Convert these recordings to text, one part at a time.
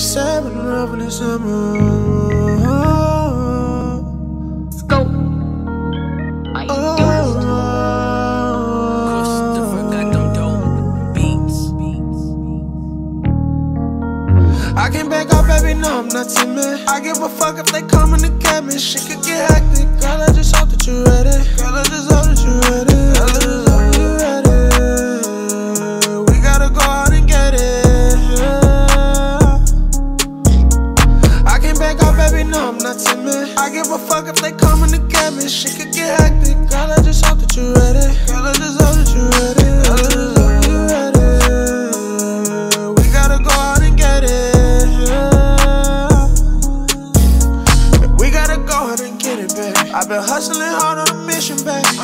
Seven love in the summer. I Oh, do Christopher got them dope beats. I can back up, baby, no, I'm not timid. I give a fuck if they come in the cabin. Shit could get hectic. Girl, I just hope that you ready. Girl, I just hope that you ready. Fuck if they come in the cabin. Shit could get hectic. Girl, I just hope that you ready. Girl, I just hope that you ready.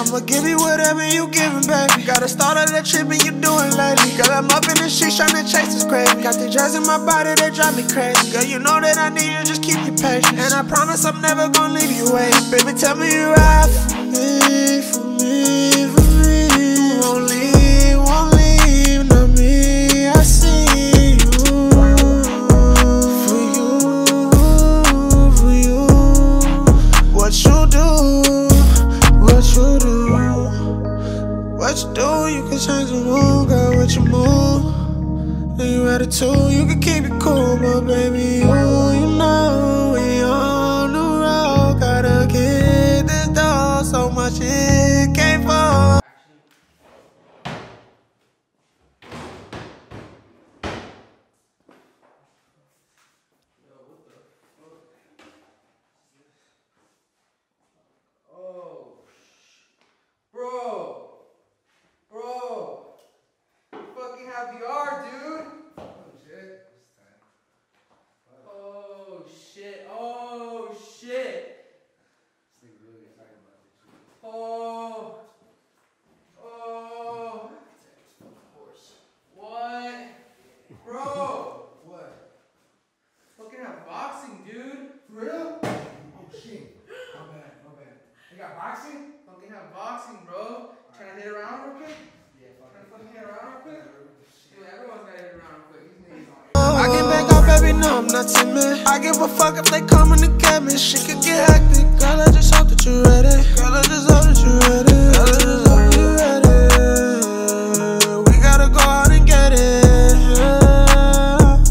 I'ma give you whatever you giving, baby. Gotta start all that trip and you doing lately. Girl, I'm up in the trying to chase this crazy. Got the drugs in my body that drive me crazy. Girl, you know that I need you, just keep your patience. And I promise I'm never gonna leave you waiting. Baby, tell me you ride for me, for me, for me. Attitude, you can keep it cool, but baby, you, you know we on the road. Gotta get this door, so much it can't fall. Oh, bro, bro, you fucking have VR, dude. Oh shit. Oh shit. Oh shit. Oh. Oh. What? Bro. What? Fucking have boxing, dude. For real? Oh shit. My bad, my bad. They got boxing? Fucking have boxing, bro. Trying to hit around real quick? Yeah, Trying to fucking hit around real quick? Dude, everyone's gotta hit around real quick. These niggas on I can back up, baby, no, I'm not timid. I give a fuck if they come in the cabin. Shit could get hectic. Girl, I just hope that you ready. Girl, I just hope that you ready. Girl, I just hope you ready. We gotta go out and get it. yeah.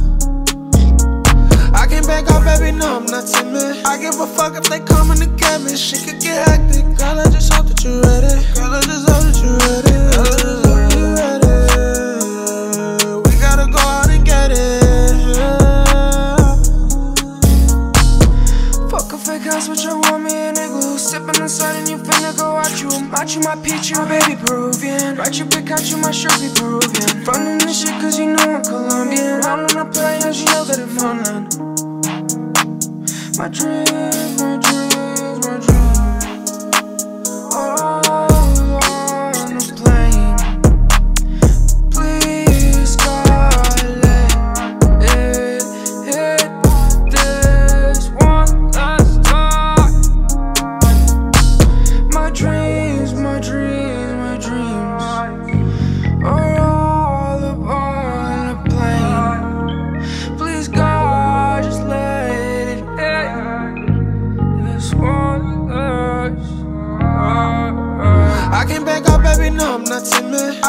I can back up, baby, no, I'm not timid. I give a fuck if they come in the cabin. Shit could inside and you finna go out you. Match you my you baby Peruvian. Write your pick out, you my shirt be Peruvian. Frontin' this shit cause you know I'm Colombian. I'm on the plane, cause you know that I'm funnin'. My dreams,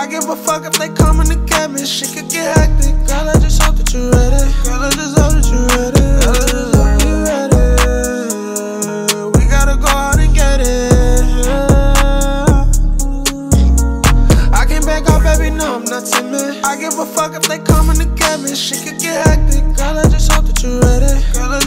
I give a fuck if they come in the cabin. Shit could get hectic. Girl, I just hope that you ready. Girl, I just hope that you ready. We gotta go out and get it. yeah. I can back up, baby, no, I'm not timid. I give a fuck if they come in the cabin. Shit could get hectic. Girl, I just hope that you ready. Girl,